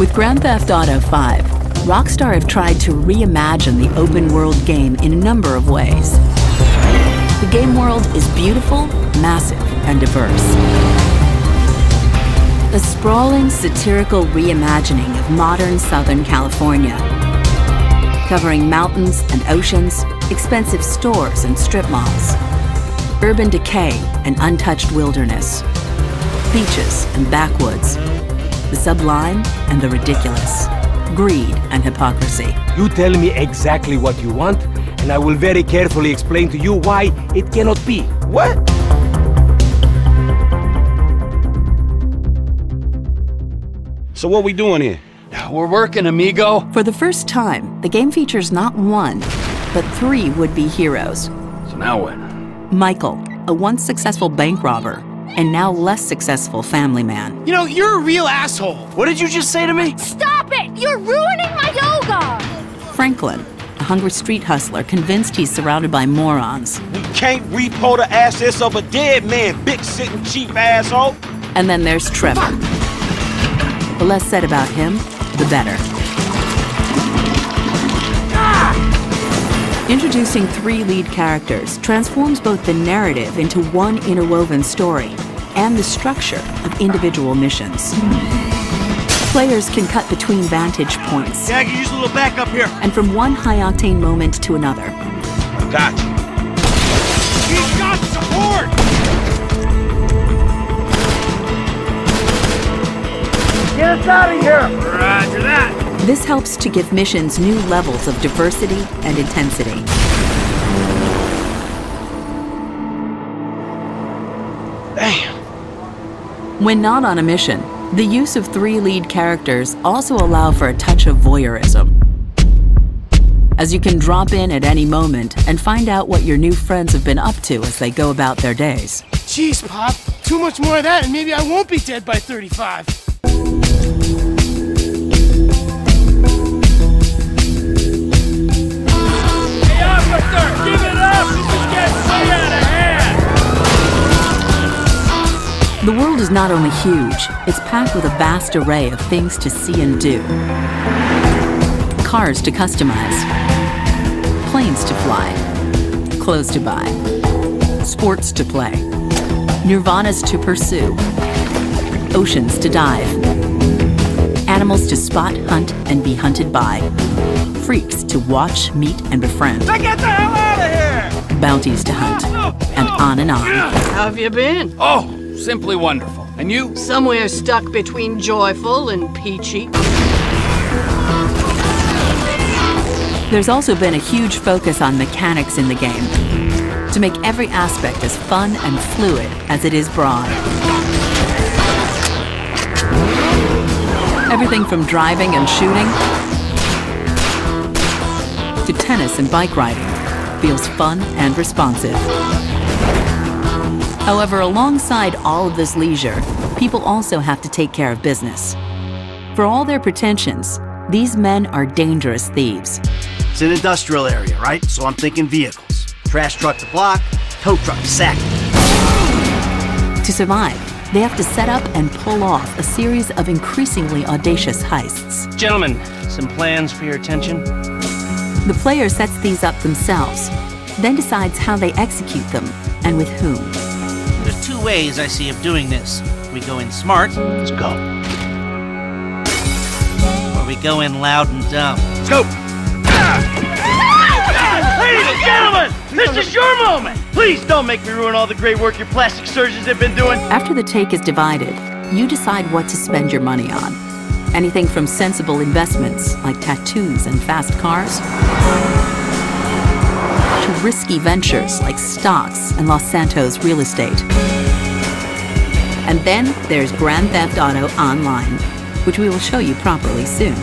With Grand Theft Auto 5, Rockstar have tried to reimagine the open world game in a number of ways. The game world is beautiful, massive, and diverse. A sprawling, satirical reimagining of modern Southern California, covering mountains and oceans, expensive stores and strip malls, urban decay and untouched wilderness, beaches and backwoods, the sublime and the ridiculous, greed and hypocrisy. You tell me exactly what you want, and I will very carefully explain to you why it cannot be. What? So what we doing here? We're working, amigo. For the first time, the game features not one, but three would-be heroes. So now what? Michael, a once successful bank robber, and now less successful family man. You know, you're a real asshole. What did you just say to me? Stop it! You're ruining my yoga! Franklin, a hungry street hustler convinced he's surrounded by morons. We can't repo the assets of a dead man, big sitting cheap asshole. And then there's Trevor. The less said about him, the better. Introducing three lead characters transforms both the narrative into one interwoven story and the structure of individual missions. Players can cut between vantage points Yeah, I can use a little backup here. and from one high octane moment to another. Gotcha. He's got support! Get us out of here! Roger that. This helps to give missions new levels of diversity and intensity. When not on a mission, the use of three lead characters also allow for a touch of voyeurism. As you can drop in at any moment and find out what your new friends have been up to as they go about their days. Jeez, Pop. Too much more of that, and maybe I won't be dead by 35. World is not only huge, it's packed with a vast array of things to see and do. Cars to customize, planes to fly, clothes to buy, sports to play, nirvanas to pursue, oceans to dive, animals to spot, hunt, and be hunted by, freaks to watch, meet, and befriend, Get the hell out of here! bounties to hunt, and on and on. How have you been? Oh, simply wonderful. And you? Somewhere stuck between joyful and peachy. There's also been a huge focus on mechanics in the game to make every aspect as fun and fluid as it is broad. Everything from driving and shooting to tennis and bike riding feels fun and responsive. However, alongside all of this leisure, people also have to take care of business. For all their pretensions, these men are dangerous thieves. It's an industrial area, right? So I'm thinking vehicles. Trash truck to block, tow truck to sack. To survive, they have to set up and pull off a series of increasingly audacious heists. Gentlemen, some plans for your attention. The player sets these up themselves, then decides how they execute them and with whom. There's two ways I see of doing this. We go in smart, Let's go. or we go in loud and dumb. Let's go. Ladies and gentlemen, this is your moment. Please don't make me ruin all the great work your plastic surgeons have been doing. After the take is divided, you decide what to spend your money on. Anything from sensible investments like tattoos and fast cars to risky ventures like stocks and Los Santos real estate. And then there's Grand Theft Auto Online, which we will show you properly soon.